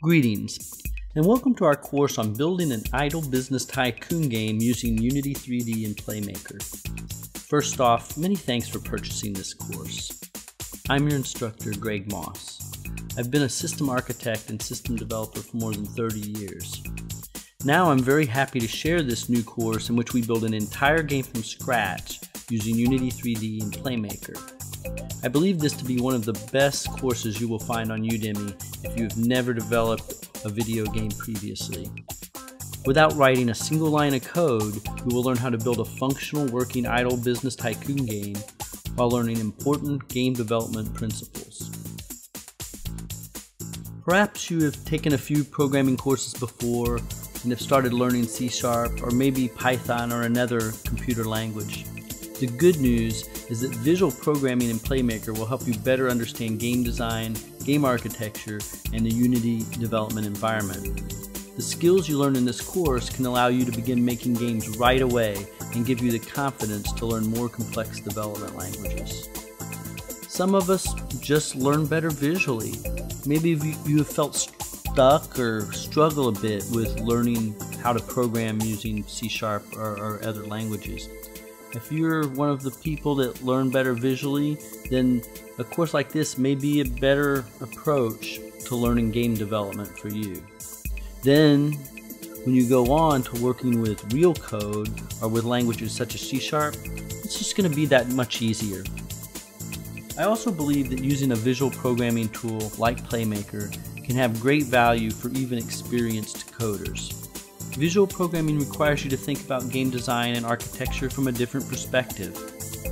Greetings, and welcome to our course on building an idle business tycoon game using Unity 3D and Playmaker. First off, many thanks for purchasing this course. I'm your instructor, Greg Moss. I've been a system architect and system developer for more than 30 years. Now I'm very happy to share this new course in which we build an entire game from scratch using Unity 3D and Playmaker. I believe this to be one of the best courses you will find on Udemy if you have never developed a video game previously. Without writing a single line of code, you will learn how to build a functional working idle business tycoon game while learning important game development principles. Perhaps you have taken a few programming courses before and have started learning C Sharp or maybe Python or another computer language. The good news is that visual programming in Playmaker will help you better understand game design, game architecture, and the Unity development environment. The skills you learn in this course can allow you to begin making games right away and give you the confidence to learn more complex development languages. Some of us just learn better visually. Maybe you have felt stuck or struggle a bit with learning how to program using C Sharp or, or other languages. If you're one of the people that learn better visually, then a course like this may be a better approach to learning game development for you. Then, when you go on to working with real code or with languages such as C Sharp, it's just going to be that much easier. I also believe that using a visual programming tool like Playmaker can have great value for even experienced coders. Visual programming requires you to think about game design and architecture from a different perspective.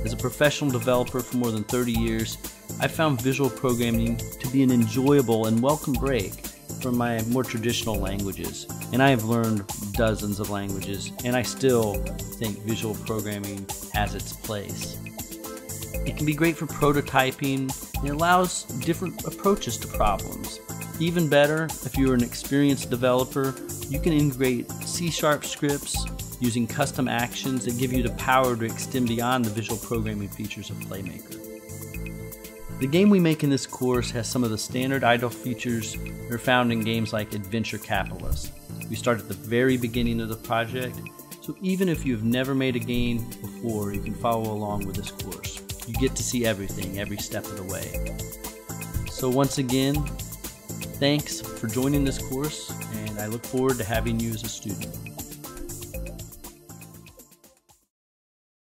As a professional developer for more than 30 years, I found visual programming to be an enjoyable and welcome break from my more traditional languages. And I have learned dozens of languages, and I still think visual programming has its place. It can be great for prototyping and it allows different approaches to problems. Even better, if you're an experienced developer, you can integrate C Sharp scripts using custom actions that give you the power to extend beyond the visual programming features of Playmaker. The game we make in this course has some of the standard idle features that are found in games like Adventure Capitalist. We start at the very beginning of the project, so even if you've never made a game before, you can follow along with this course. You get to see everything every step of the way. So once again, thanks for joining this course, and I look forward to having you as a student.